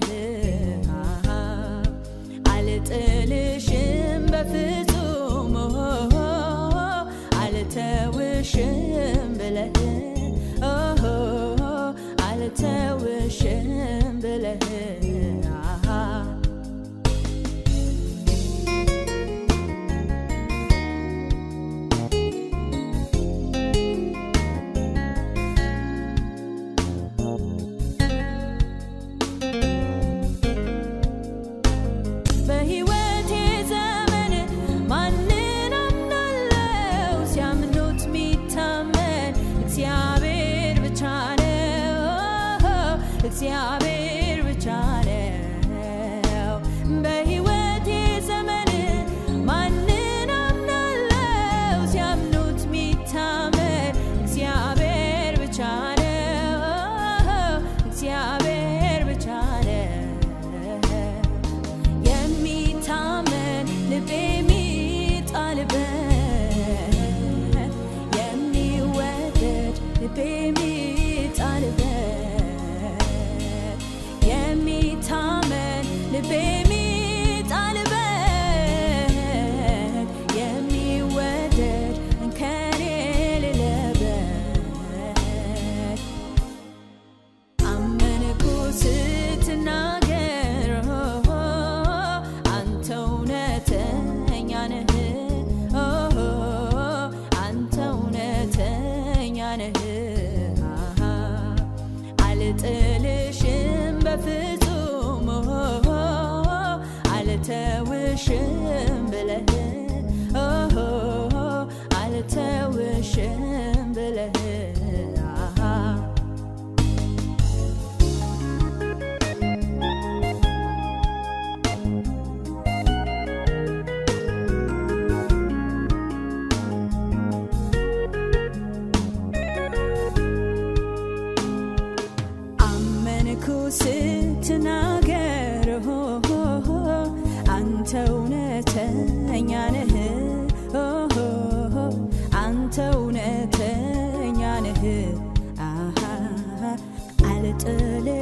sadness. እግዚአብሔር ብቻ ነው። በሕይወቴ ዘመን ማንን አምናለው ሲያምኑት ሚታመን እግዚአብሔር ብቻ ነው። እግዚአብሔር ብቻ ነው። የሚታመን ልቤ የሚጣልበት የሚወደድ ልቤ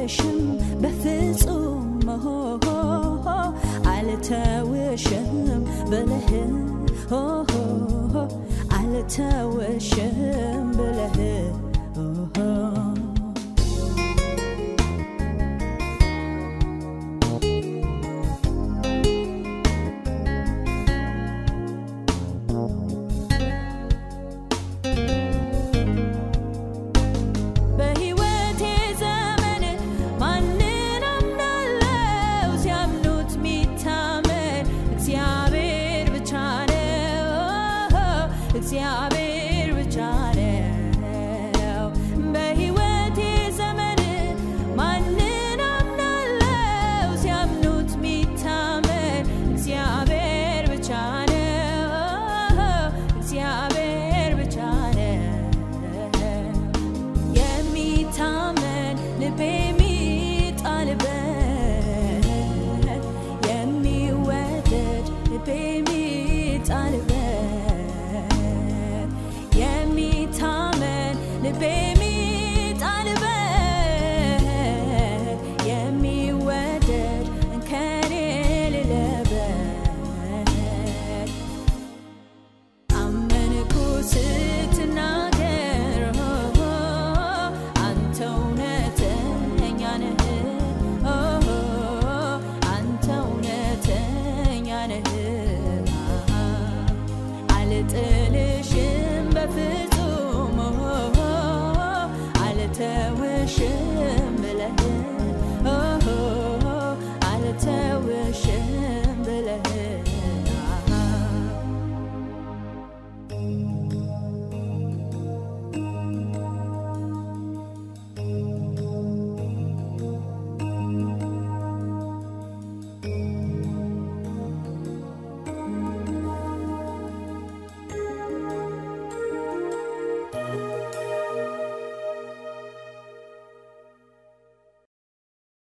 አልተወሽም በፍጹም አልተወሽም በልህ አልተወሽም to